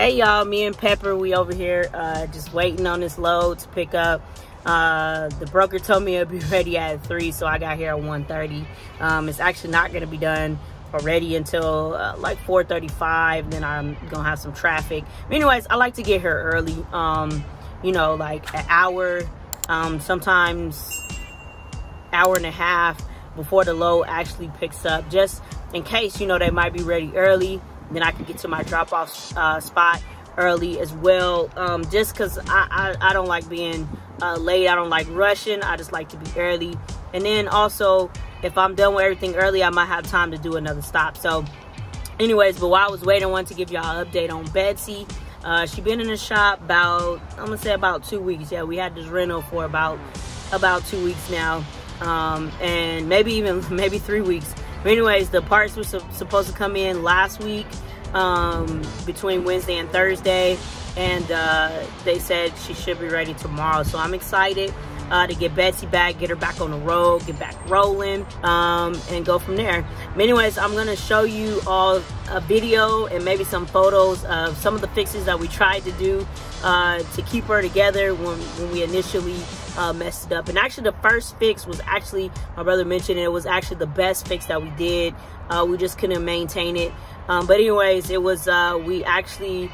Hey y'all, me and Pepper, we over here uh, just waiting on this load to pick up. Uh, the broker told me it'd be ready at 3, so I got here at 1.30. Um, it's actually not going to be done already until uh, like 4.35, then I'm going to have some traffic. But anyways, I like to get here early, um, you know, like an hour, um, sometimes hour and a half before the load actually picks up, just in case, you know, they might be ready early then I can get to my drop off uh, spot early as well. Um, just because I, I, I, don't like being uh, late. I don't like rushing. I just like to be early. And then also, if I'm done with everything early, I might have time to do another stop. So, anyways, but while I was waiting, I wanted to give y'all an update on Betsy. Uh, she been in the shop about, I'm to say about two weeks. Yeah, we had this rental for about, about two weeks now. Um, and maybe even, maybe three weeks. But anyways, the parts were su supposed to come in last week um, between Wednesday and Thursday. And uh, they said she should be ready tomorrow. So I'm excited uh, to get Betsy back, get her back on the road, get back rolling, um, and go from there. But anyways, I'm to show you all a video and maybe some photos of some of the fixes that we tried to do uh, to keep her together when, when we initially uh, messed it up. And actually the first fix was actually, my brother mentioned it, it was actually the best fix that we did. Uh, we just couldn't maintain it. Um, but anyways, it was, uh, we actually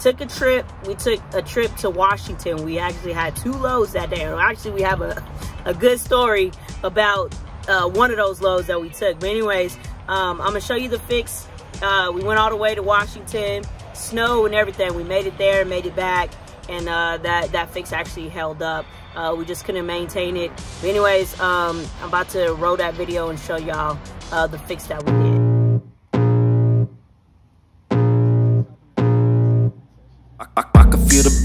took a trip. We took a trip to Washington. We actually had two loads that day. Actually, we have a, a good story about uh, one of those loads that we took. But anyways, um, I'm gonna show you the fix. Uh, we went all the way to Washington, snow and everything. We made it there, made it back, and uh, that that fix actually held up. Uh, we just couldn't maintain it. But anyways, um, I'm about to roll that video and show y'all uh, the fix that we did.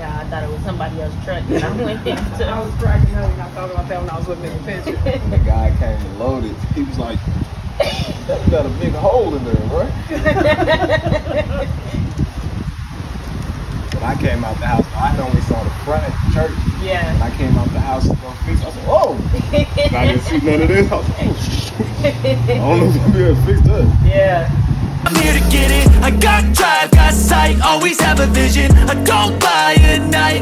I thought it was somebody else's truck that I went into. I was cracking up and I thought about that when I was looking at the picture. the guy came and loaded. He was like, that got a big hole in there, right? but I came out the house, I only saw the front of the church. Yeah. And I came out the house to go fix I said, oh! I didn't see none of this. I was like, oh, shit. I don't know if I'm going to fix that. Yeah. I'm here to get it, I got drive, got sight, always have a vision I don't lie at night,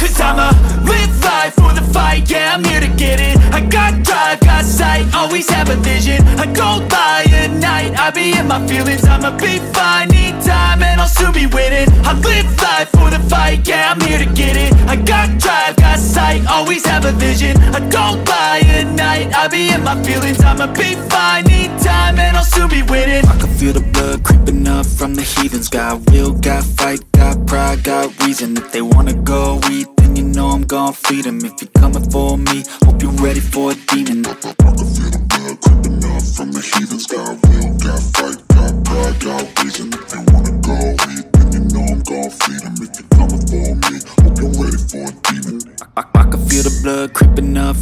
Cause I'ma live life for the fight, yeah, I'm here to get it. I got drive, got sight, always have a vision. I go by at night, I be in my feelings. I'ma be fine, need time, and I'll soon be winning I live life for the fight, yeah, I'm here to get it. I got drive, got sight, always have a vision. I go by at night, I be in my feelings. I'ma be fine, need time, and I'll soon be winning creeping up from the heathens. Got will, got fight, got pride, got reason. If they wanna go eat, then you know I'm gon' feed them If you're coming for me, hope you're ready for a demon. I can feel the blood creeping up from the heathens. Got will, got